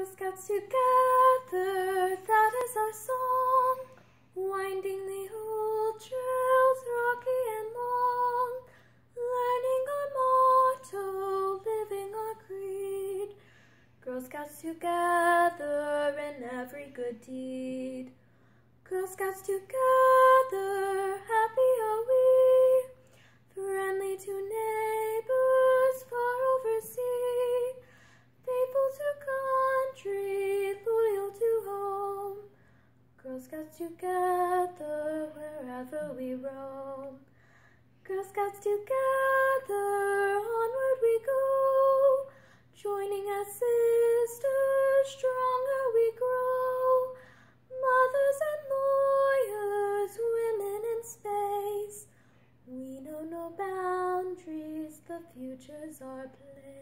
Girl Scouts together, that is our song. Winding the old trails, rocky and long. Learning our motto, living our creed. Girl Scouts together in every good deed. Girl Scouts together, Girl Scouts together wherever we roam. Girl Scouts together onward we go. Joining as sisters, stronger we grow. Mothers and lawyers, women in space. We know no boundaries, the future's our place.